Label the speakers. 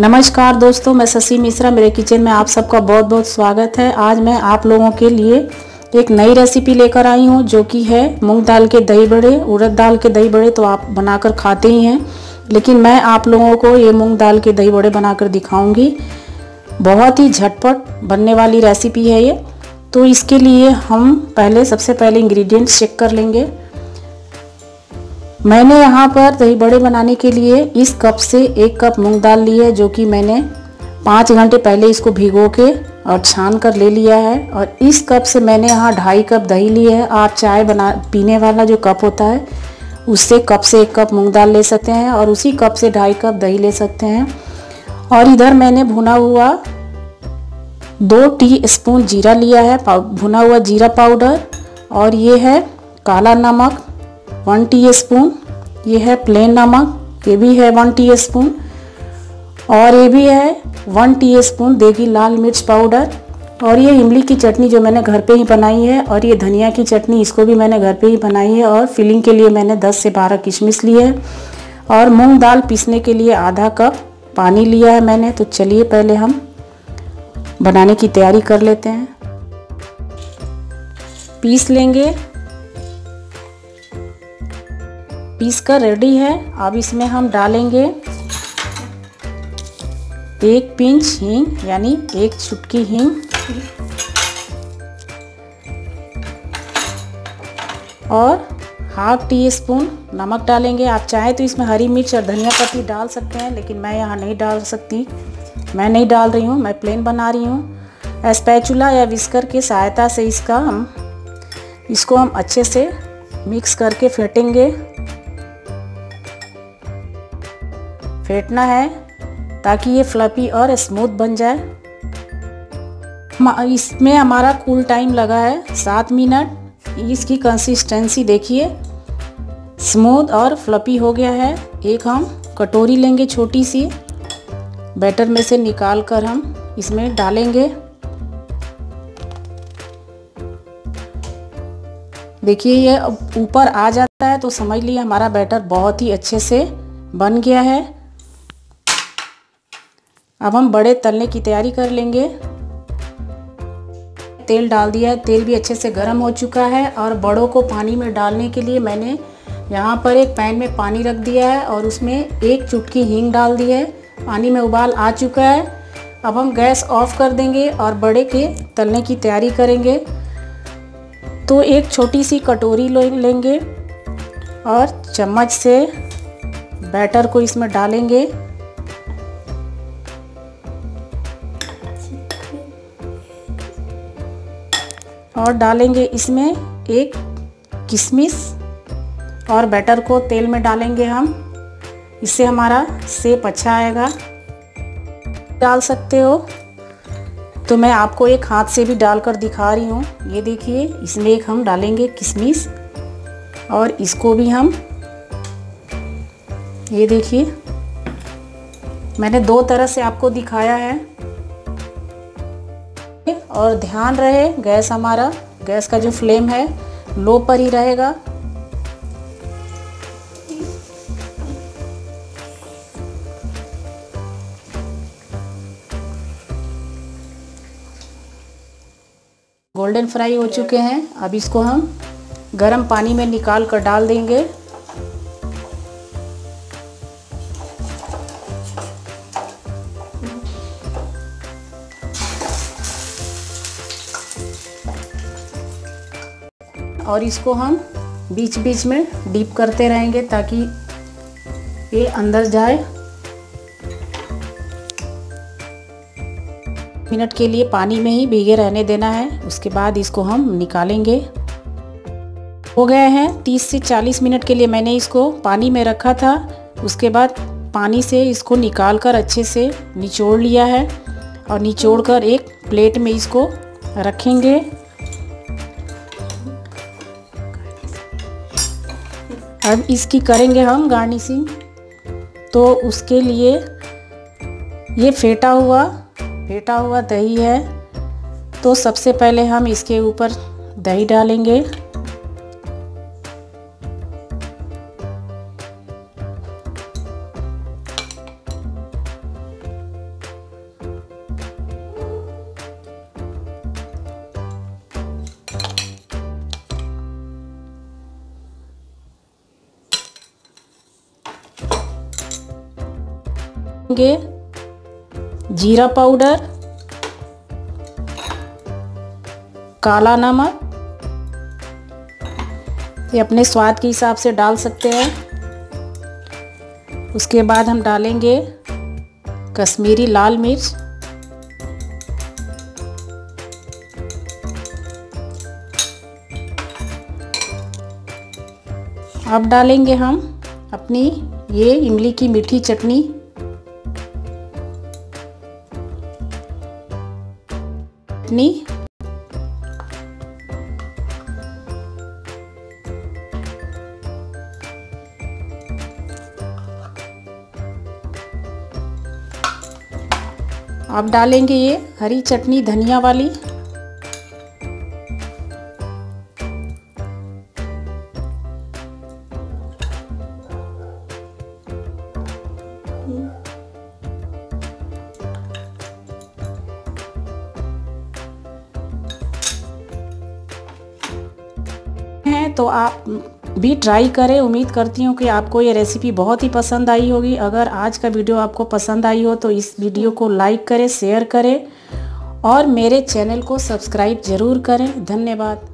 Speaker 1: नमस्कार दोस्तों, मैं शशि मिश्रा, मेरे किचन में आप सबका बहुत बहुत स्वागत है। आज मैं आप लोगों के लिए एक नई रेसिपी लेकर आई हूँ, जो कि है मूंग दाल के दही बड़े, उड़द दाल के दही बड़े तो आप बनाकर खाते ही हैं। लेकिन मैं आप लोगों को ये मूंग दाल के दही बड़े बनाकर दिखाऊँगी। बहुत ही झटपट बनने वाली रेसिपी है ये। तो इसके लिए हम पहले, सबसे पहले इंग्रेडिएंट्स चेक कर लेंगे। मैंने यहाँ पर दही बड़े बनाने के लिए इस कप से एक कप मूंग दाल ली है, जो कि मैंने पाँच घंटे पहले इसको भिगो के और छान कर ले लिया है। और इस कप से मैंने यहाँ ढाई कप दही ली है। आप चाय बना, पीने वाला जो कप होता है, उससे कप से एक कप मूंग दाल ले सकते हैं और उसी कप से ढाई कप दही ले सकते हैं। और इधर मैंने भुना हुआ दो टी स्पून जीरा लिया है भुना हुआ जीरा पाउडर और ये है काला नमक। वन टी स्पून ये है प्लेन नमक, ये भी है वन टी स्पून और ये भी है वन टी स्पून देगी लाल मिर्च पाउडर, और ये इमली की चटनी जो मैंने घर पे ही बनाई है, और ये धनिया की चटनी इसको भी मैंने घर पे ही बनाई है, और फिलिंग के लिए मैंने 10 से 12 किशमिश ली है, और मूंग दाल पीसने के लिए आधा कप पानी लिया है मैंने तो चलिए पहले हम बनाने की तैयारी कर लेते हैं। पीस लेंगे पीस कर रेडी है। अब इसमें हम डालेंगे एक पिंच हींग, यानी एक चुटकी हींग। और हाफ़ टी स्पून नमक डालेंगे। आप चाहें तो इसमें हरी मिर्च और धनिया पत्ती डाल सकते हैं, लेकिन मैं यहाँ नहीं डाल सकती। मैं नहीं डाल रही हूँ, मैं प्लेन बना रही हूँ। स्पैचुला या विस्कर की सहायता से इसका हम, इसको हम अच्छे से मिक्स करके फेंटेंगे। फेंटना है ताकि ये फ्लपी और स्मूथ बन जाए। इसमें हमारा कूल टाइम लगा है सात मिनट। इसकी कंसिस्टेंसी देखिए। स्मूथ और फ्लपी हो गया है। एक हम कटोरी लेंगे छोटी सी। बैटर में से निकाल कर हम इसमें डालेंगे। देखिए, ये ऊपर आ जाता है तो समझ लिए हमारा बैटर बहुत ही अच्छे से बन गया है। अब हम बड़े तलने की तैयारी कर लेंगे। तेल डाल दिया है तेल भी अच्छे से गर्म हो चुका है और बड़ों को पानी में डालने के लिए मैंने यहाँ पर एक पैन में पानी रख दिया है और उसमें एक चुटकी हींग डाल दी है। पानी में उबाल आ चुका है। अब हम गैस ऑफ़ कर देंगे और बड़े के तलने की तैयारी करेंगे। तो एक छोटी सी कटोरी लेंगे और चम्मच से बैटर को इसमें डालेंगे। और डालेंगे इसमें एक किशमिश और बैटर को तेल में डालेंगे हम। इससे हमारा सेप अच्छा आएगा। डाल सकते हो? तो मैं आपको एक हाथ से भी डालकर दिखा रही हूँ। ये देखिए, इसमें एक हम डालेंगे किशमिश और इसको भी हम, ये देखिए, मैंने दो तरह से आपको दिखाया है। और ध्यान रहे, गैस हमारा, गैस का जो फ्लेम है, लो पर ही रहेगा। गोल्डन फ्राई हो चुके हैं, अब इसको हम गरम पानी में निकाल कर डाल देंगे। और इसको हम बीच बीच में डीप करते रहेंगे ताकि ये अंदर जाए। मिनट के लिए पानी में ही भीगे रहने देना है। उसके बाद इसको हम निकालेंगे। हो गए हैं 30 से 40 मिनट के लिए मैंने इसको पानी में रखा था। उसके बाद पानी से इसको निकाल कर अच्छे से निचोड़ लिया है और निचोड़ कर एक प्लेट में इसको रखेंगे। अब इसकी करेंगे हम गार्निशिंग। तो उसके लिए ये फेटा हुआ फेटा हुआ दही है। तो सबसे पहले हम इसके ऊपर दही डालेंगे। गे जीरा पाउडर, काला नमक, ये अपने स्वाद के हिसाब से डाल सकते हैं। उसके बाद हम डालेंगे कश्मीरी लाल मिर्च। अब डालेंगे हम अपनी ये इमली की मीठी चटनी। चटनी। अब डालेंगे ये हरी चटनी धनिया वाली। तो आप भी ट्राई करें। उम्मीद करती हूँ कि आपको ये रेसिपी बहुत ही पसंद आई होगी। अगर आज का वीडियो आपको पसंद आई हो तो इस वीडियो को लाइक करें शेयर करें और मेरे चैनल को सब्सक्राइब ज़रूर करें। धन्यवाद।